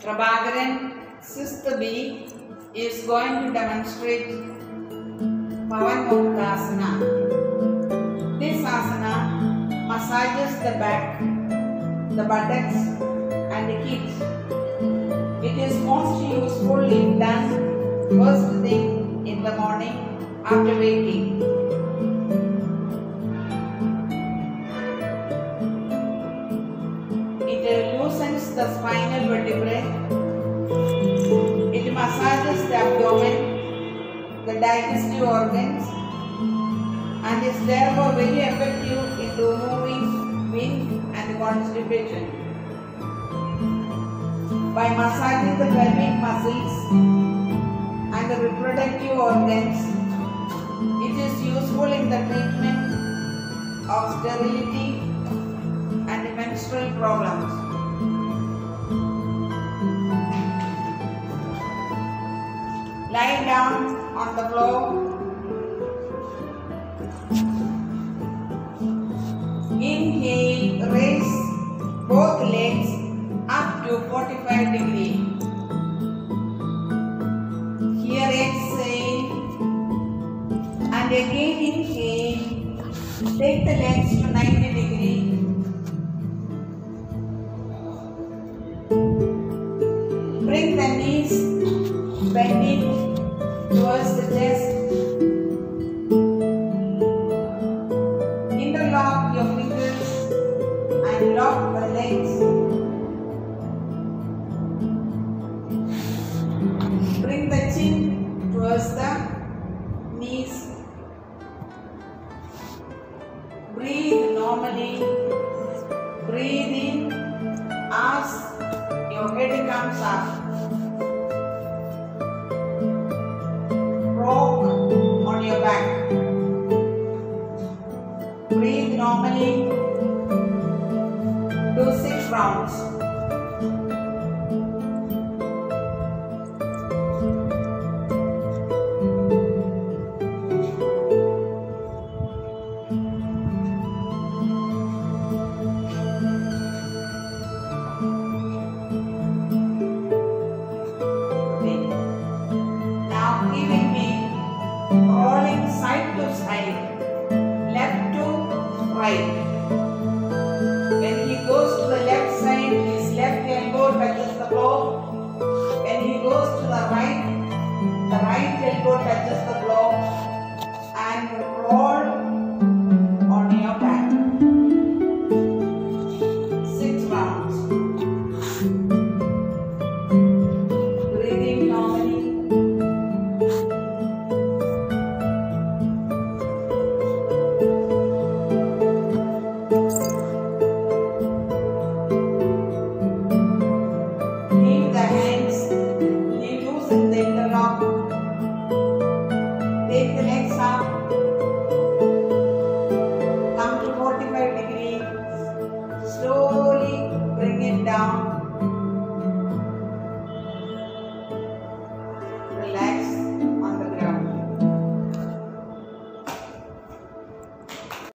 Prabhakaran, 6th B, is going to demonstrate Pavanmuktasana. This asana massages the back, the buttocks and the hips. It is most useful if done first thing in the morning after waking. It loosens the spinal vertebrae. It massages the abdomen, the digestive organs, and is therefore very effective in removing wind and constipation. By massaging the pelvic muscles and the reproductive organs, it is useful in the treatment of sterility and menstrual problems. Lie down on the floor. Inhale, raise both legs up to 45 degree. Here exhale and again inhale. Take the legs to 90 degree. Bring the knees Now giving me rolling side to side, left to right. Touches the Take the legs